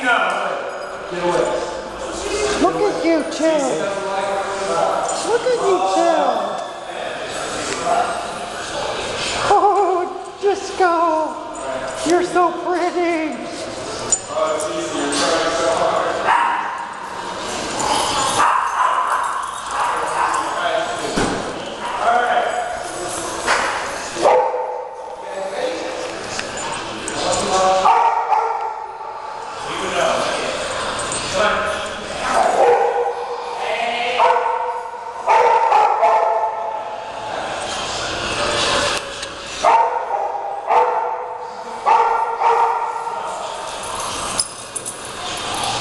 Look at you chill. Look at you chill. Oh, Disco, you're so pretty.